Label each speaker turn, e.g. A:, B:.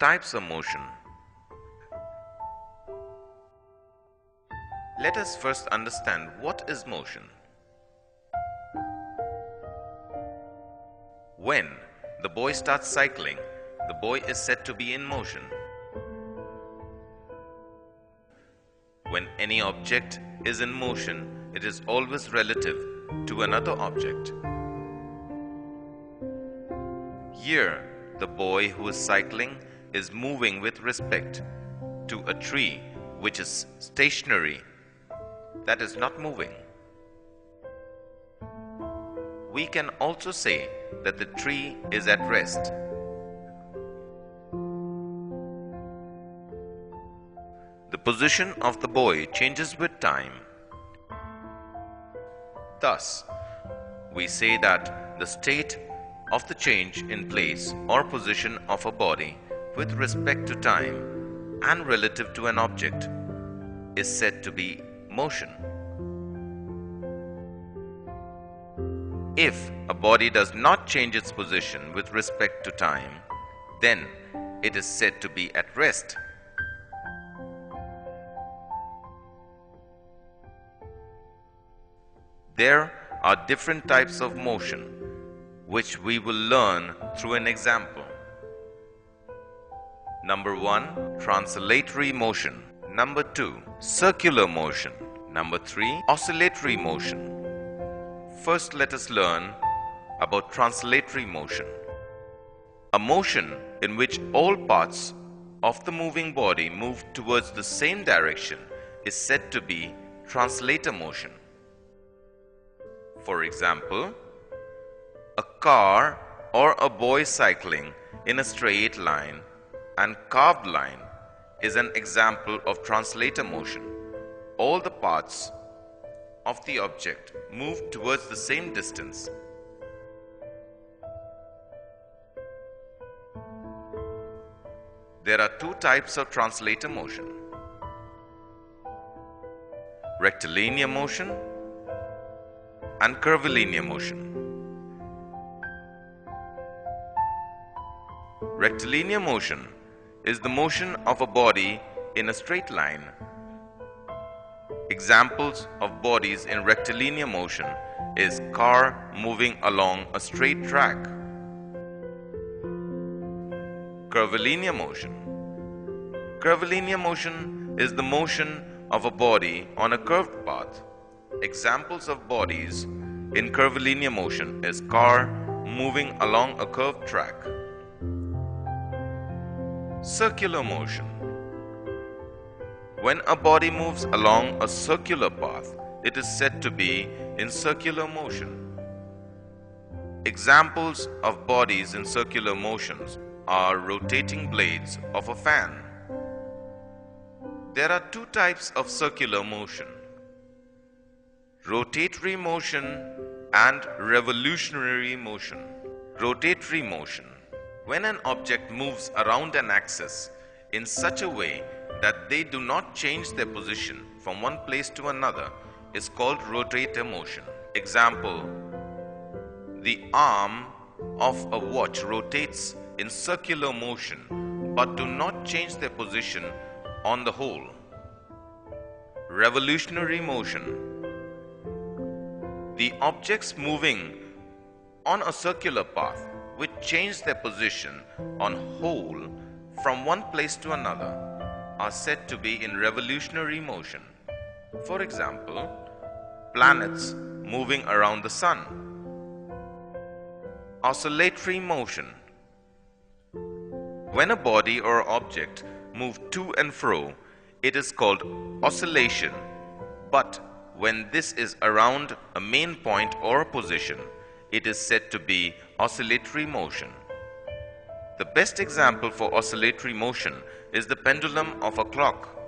A: Types of motion. Let us first understand what is motion. When the boy starts cycling, the boy is said to be in motion. When any object is in motion, it is always relative to another object. Here, the boy who is cycling is moving with respect to a tree which is stationary, that is not moving. We can also say that the tree is at rest. The position of the boy changes with time. Thus, we say that the state of the change in place or position of a body with respect to time and relative to an object is said to be motion. If a body does not change its position with respect to time, then it is said to be at rest. There are different types of motion which we will learn through an example. Number 1. Translatory motion. Number 2. Circular motion. Number 3. Oscillatory motion. First let us learn about translatory motion. A motion in which all parts of the moving body move towards the same direction is said to be translator motion. For example, a car or a boy cycling in a straight line and carved line is an example of translator motion. All the parts of the object move towards the same distance. There are two types of translator motion. Rectilinear motion and curvilinear motion. Rectilinear motion is the motion of a body in a straight line. Examples of bodies in rectilinear motion is car moving along a straight track. Curvilinear motion. Curvilinear motion is the motion of a body on a curved path. Examples of bodies in curvilinear motion is car moving along a curved track. Circular motion. When a body moves along a circular path, it is said to be in circular motion. Examples of bodies in circular motions are rotating blades of a fan. There are two types of circular motion rotatory motion and revolutionary motion. Rotatory motion. When an object moves around an axis in such a way that they do not change their position from one place to another is called rotator motion. Example, the arm of a watch rotates in circular motion but do not change their position on the whole. Revolutionary motion the objects moving on a circular path which change their position on whole from one place to another are said to be in revolutionary motion. For example, planets moving around the sun. Oscillatory motion. When a body or object moves to and fro, it is called oscillation, but when this is around a main point or position, it is said to be oscillatory motion. The best example for oscillatory motion is the pendulum of a clock.